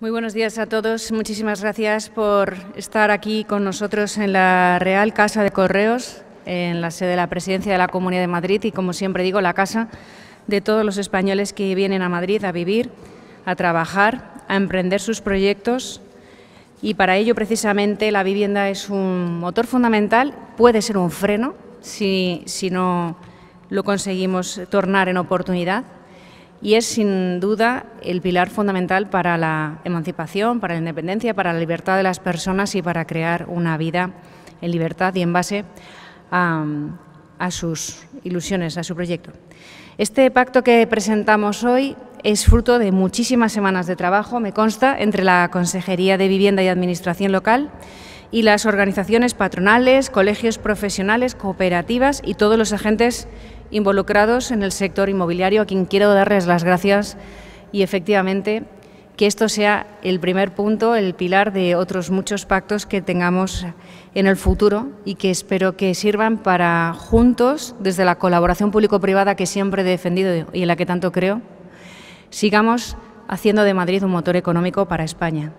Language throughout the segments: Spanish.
Muy buenos días a todos. Muchísimas gracias por estar aquí con nosotros en la Real Casa de Correos, en la sede de la Presidencia de la Comunidad de Madrid y, como siempre digo, la casa de todos los españoles que vienen a Madrid a vivir, a trabajar, a emprender sus proyectos y para ello precisamente la vivienda es un motor fundamental, puede ser un freno si, si no lo conseguimos tornar en oportunidad y es sin duda el pilar fundamental para la emancipación, para la independencia, para la libertad de las personas y para crear una vida en libertad y en base a, sus ilusiones, a su proyecto. Este pacto que presentamos hoy es fruto de muchísimas semanas de trabajo, me consta, entre la Consejería de Vivienda y Administración Local y las organizaciones patronales, colegios profesionales, cooperativas y todos los agentes involucrados en el sector inmobiliario, a quien quiero darles las gracias y efectivamente que esto sea el primer punto, el pilar de otros muchos pactos que tengamos en el futuro y que espero que sirvan para juntos, desde la colaboración público-privada que siempre he defendido y en la que tanto creo, sigamos haciendo de Madrid un motor económico para España.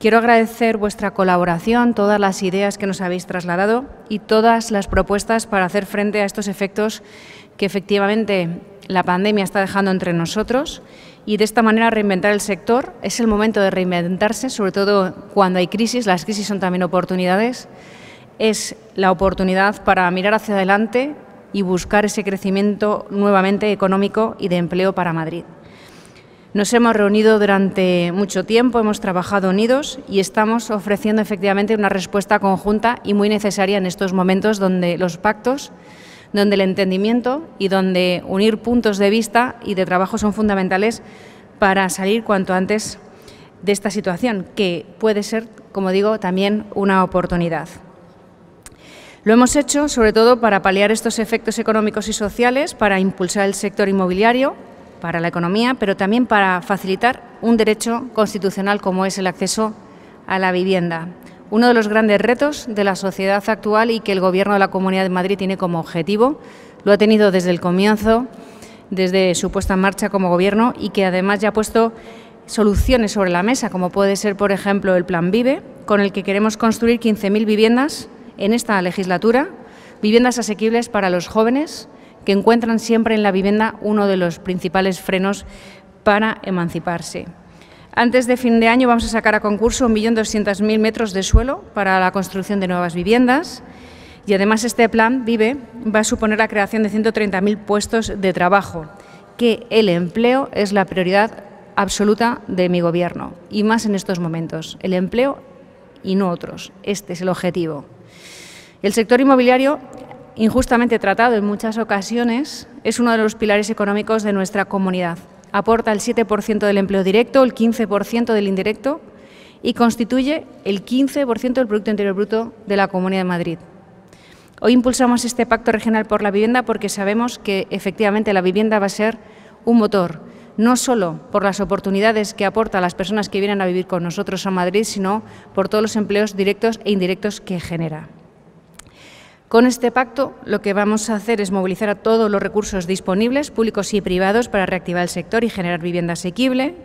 Quiero agradecer vuestra colaboración, todas las ideas que nos habéis trasladado y todas las propuestas para hacer frente a estos efectos que efectivamente la pandemia está dejando entre nosotros y de esta manera reinventar el sector. Es el momento de reinventarse, sobre todo cuando hay crisis. Las crisis son también oportunidades. Es la oportunidad para mirar hacia adelante y buscar ese crecimiento nuevamente económico y de empleo para Madrid. Nos hemos reunido durante mucho tiempo, hemos trabajado unidos y estamos ofreciendo efectivamente una respuesta conjunta y muy necesaria en estos momentos donde los pactos, donde el entendimiento y donde unir puntos de vista y de trabajo son fundamentales para salir cuanto antes de esta situación, que puede ser, como digo, también una oportunidad. Lo hemos hecho sobre todo para paliar estos efectos económicos y sociales, para impulsar el sector inmobiliario, para la economía, pero también para facilitar un derecho constitucional como es el acceso a la vivienda. Uno de los grandes retos de la sociedad actual y que el Gobierno de la Comunidad de Madrid tiene como objetivo, lo ha tenido desde el comienzo, desde su puesta en marcha como Gobierno y que además ya ha puesto soluciones sobre la mesa, como puede ser, por ejemplo, el Plan Vive, con el que queremos construir 15.000 viviendas en esta legislatura, viviendas asequibles para los jóvenes, encuentran siempre en la vivienda uno de los principales frenos para emanciparse. Antes de fin de año vamos a sacar a concurso 1.200.000 metros de suelo para la construcción de nuevas viviendas y además este plan Vive va a suponer la creación de 130.000 puestos de trabajo, que el empleo es la prioridad absoluta de mi Gobierno y más en estos momentos. El empleo y no otros. Este es el objetivo. El sector inmobiliario injustamente tratado en muchas ocasiones, es uno de los pilares económicos de nuestra comunidad. Aporta el 7% del empleo directo, el 15% del indirecto y constituye el 15% del Producto Interior Bruto de la Comunidad de Madrid. Hoy impulsamos este Pacto Regional por la Vivienda porque sabemos que efectivamente la vivienda va a ser un motor, no solo por las oportunidades que aporta a las personas que vienen a vivir con nosotros a Madrid, sino por todos los empleos directos e indirectos que genera. Con este pacto lo que vamos a hacer es movilizar a todos los recursos disponibles, públicos y privados, para reactivar el sector y generar vivienda asequible,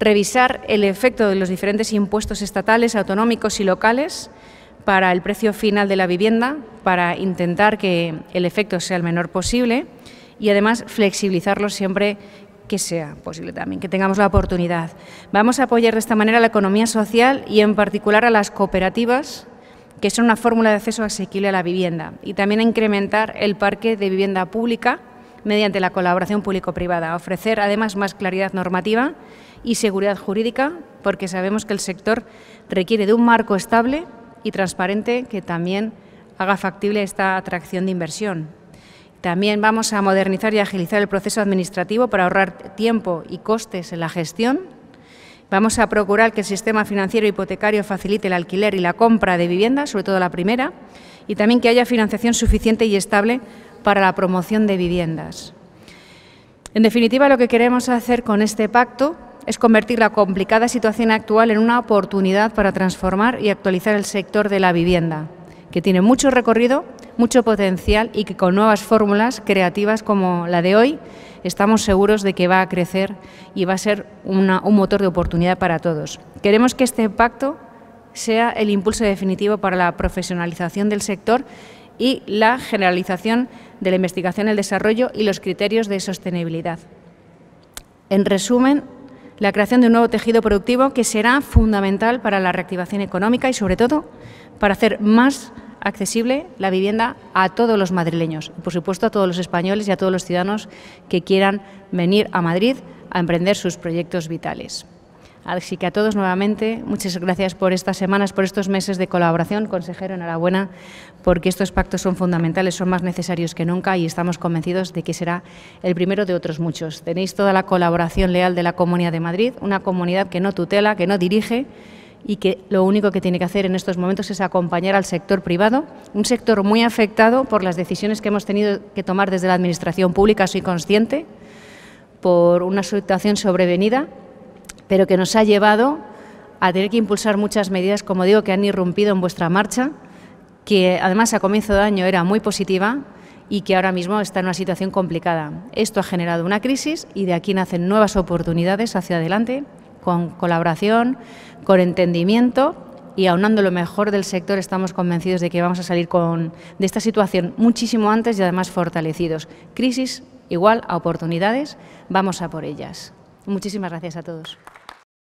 revisar el efecto de los diferentes impuestos estatales, autonómicos y locales para el precio final de la vivienda, para intentar que el efecto sea el menor posible y además flexibilizarlo siempre que sea posible también, que tengamos la oportunidad. Vamos a apoyar de esta manera la economía social y en particular a las cooperativas que son una fórmula de acceso asequible a la vivienda, y también a incrementar el parque de vivienda pública mediante la colaboración público-privada, ofrecer además más claridad normativa y seguridad jurídica, porque sabemos que el sector requiere de un marco estable y transparente que también haga factible esta atracción de inversión. También vamos a modernizar y agilizar el proceso administrativo para ahorrar tiempo y costes en la gestión Vamos a procurar que el sistema financiero hipotecario facilite el alquiler y la compra de viviendas, sobre todo la primera, y también que haya financiación suficiente y estable para la promoción de viviendas. En definitiva, lo que queremos hacer con este pacto es convertir la complicada situación actual en una oportunidad para transformar y actualizar el sector de la vivienda, que tiene mucho recorrido, mucho potencial y que con nuevas fórmulas creativas como la de hoy estamos seguros de que va a crecer y va a ser un motor de oportunidad para todos. Queremos que este pacto sea el impulso definitivo para la profesionalización del sector y la generalización de la investigación, el desarrollo y los criterios de sostenibilidad. En resumen, la creación de un nuevo tejido productivo que será fundamental para la reactivación económica y, sobre todo, para hacer más accesible la vivienda a todos los madrileños, por supuesto a todos los españoles y a todos los ciudadanos que quieran venir a Madrid a emprender sus proyectos vitales. Así que a todos nuevamente, muchas gracias por estas semanas, por estos meses de colaboración. Consejero, enhorabuena, porque estos pactos son fundamentales, son más necesarios que nunca y estamos convencidos de que será el primero de otros muchos. Tenéis toda la colaboración leal de la Comunidad de Madrid, una comunidad que no tutela, que no dirige y que lo único que tiene que hacer en estos momentos es acompañar al sector privado, un sector muy afectado por las decisiones que hemos tenido que tomar desde la Administración pública, soy consciente, por una situación sobrevenida pero que nos ha llevado a tener que impulsar muchas medidas, como digo, que han irrumpido en vuestra marcha, que además a comienzo de año era muy positiva y que ahora mismo está en una situación complicada. Esto ha generado una crisis y de aquí nacen nuevas oportunidades hacia adelante, con colaboración, con entendimiento y aunando lo mejor del sector estamos convencidos de que vamos a salir con, de esta situación muchísimo antes y además fortalecidos. Crisis igual a oportunidades, vamos a por ellas. Muchísimas gracias a todos.